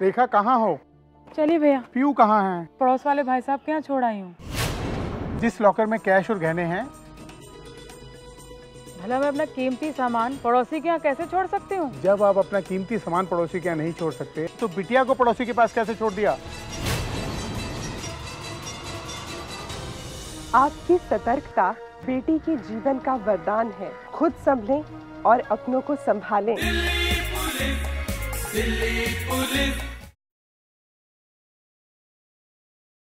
रेखा कहाँ हो? चलिए भैया। पीयू कहाँ है? पड़ोस वाले भाई साहब के यहाँ छोड़ आई हूँ। जिस लॉकर में कैश और गहने हैं? भला मैं अपना कीमती सामान पड़ोसी के यहाँ कैसे छोड़ सकती हूँ? जब आप अपना कीमती सामान पड़ोसी के यहाँ नहीं छोड़ सकते तो बिटिया को पड़ोसी के पास कैसे छोड़ दिया? आपकी सतर्कता बेटी के जीवन का वरदान है। खुद संभलें और अपनों को संभालें। Delhi police Delhi police.